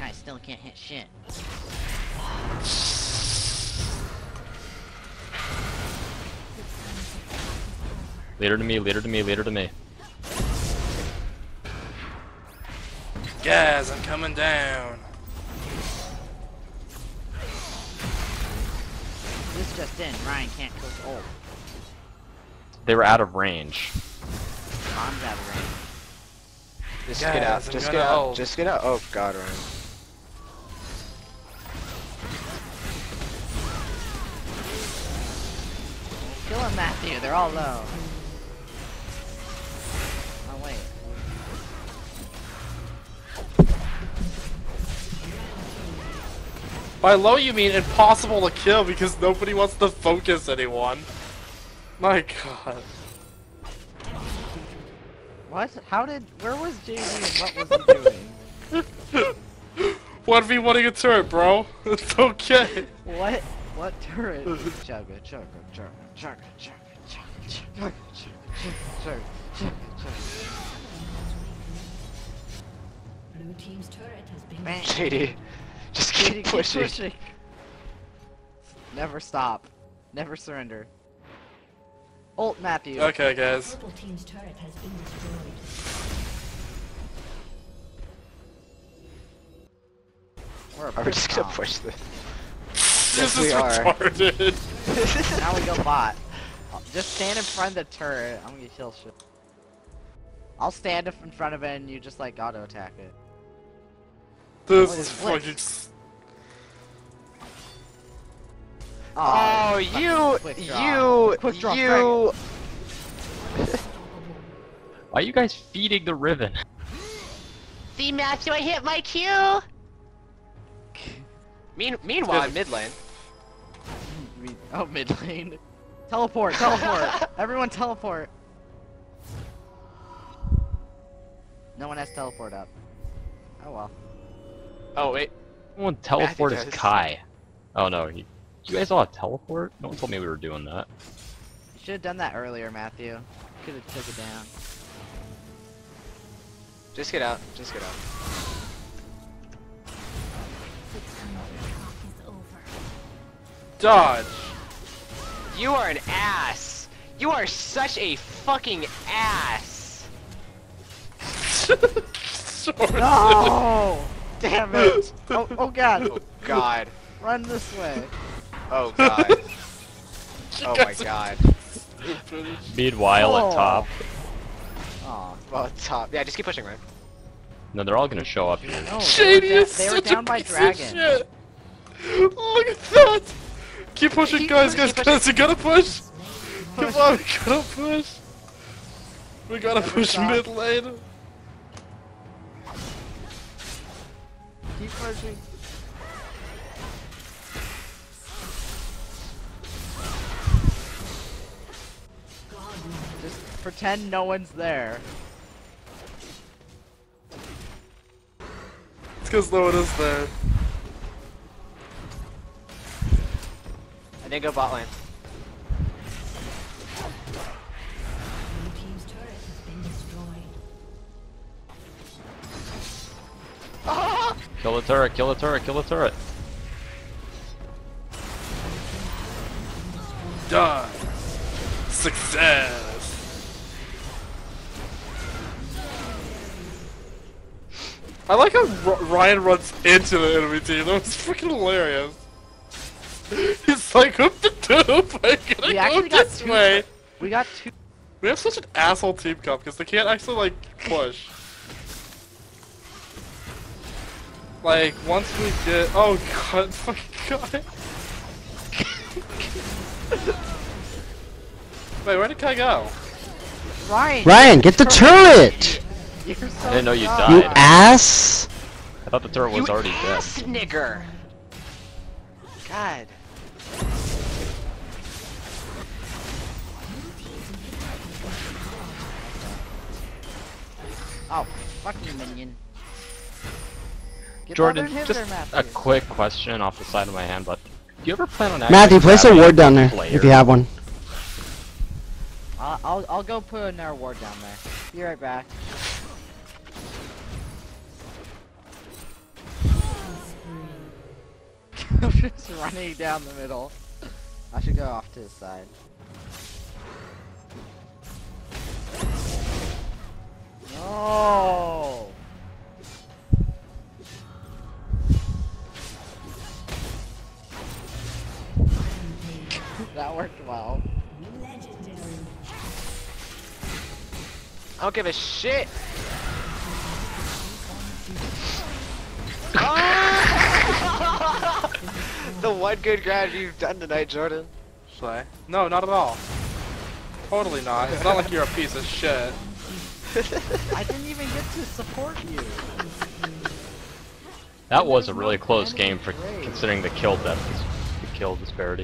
Kai still can't hit shit. Leader to me, leader to me, leader to me. Guys, I'm coming down. This just in, Ryan can't cook ult. They were out of range. Bomb's out of range. Just Guys, get out. I'm Just get out. ult. Just get out. Oh god, Ryan. Kill him, Matthew. They're all low. Oh wait. By low you mean impossible to kill because nobody wants to focus anyone. My god. What? How did? Where was JD and what was he doing? 1v1ing a turret, bro. It's okay. What? What turret? Chugga, chugga, chugga, chugga, chugga, chugga, chugga, chugga, chugga, chugga, chugga. Blue team's turret has been Bang. JD, just JD, keep keep pushing. pushing. Never stop. Never surrender. Ult Matthew. Okay, guys. Purple team's turret has been destroyed. We're a Are we just gonna bomb. push this? This we is are. retarded. Now we go bot. Just stand in front of the turret. I'm gonna kill shit. I'll stand up in front of it and you just like auto attack it. This Oh, is fucking. glitched. s- oh, oh, you, quick you, Quick draw, you. Why are you guys feeding the Riven? See, Matthew, I hit my Q. Mean, meanwhile, in mid lane. Oh, mid lane. Teleport, teleport. Everyone teleport. No one has teleport up. Oh well. Oh wait, Someone teleport is does. Kai. Oh no, he, you guys all have teleport? No one told me we were doing that. You should have done that earlier, Matthew. Could have took it down. just get out. Just get out. Dodge. You are an ass. You are such a fucking ass. No! Damn it! Oh, oh god! Oh god. Run this way. Oh god. oh my god. Meanwhile Oh. at top. Oh, Well, top. Yeah, just keep pushing, right? No, they're all gonna show up here. No, they were, Shady da- is they were such down a by piece dragon. Of shit. Look at that. Keep pushing, guys, guys, guys. You gotta push. Come on, we gotta push. We gotta push mid lane. Keep pushing. Just pretend no one's there. It's because no one is there. I didn't go bot lane. Blue team's turret has been destroyed. Kill the turret, kill the turret, kill the turret. Done. Success. I like how R Ryan runs into the enemy team. That was freaking hilarious. He's like, hoop the doop. I gotta We go actually got this two- way. We got two. We have such an asshole team comp because they can't actually like push. Like once we get oh god fucking god. Wait, where did Kai go? Ryan! Ryan, get the turret! You're so I didn't know you dumb. You died. ass! I thought the turret was you already dead. ass nigger. God. Oh, fuck you, minion. Get Jordan, other inhibitor, just a quick question off the side of my hand, but do you ever plan on actually Matthew, place a ward down there, player? if you have one. I'll, I'll, I'll go put another ward down there. Be right back. I'm just running down the middle. I should go off to the side. No. that worked well. I don't give a shit. The one good grab you've done tonight, Jordan. Slay. No, not at all. Totally not. It's not like you're a piece of shit. I didn't even get to support you. That was a really close game for considering the kill depth, the kill disparity.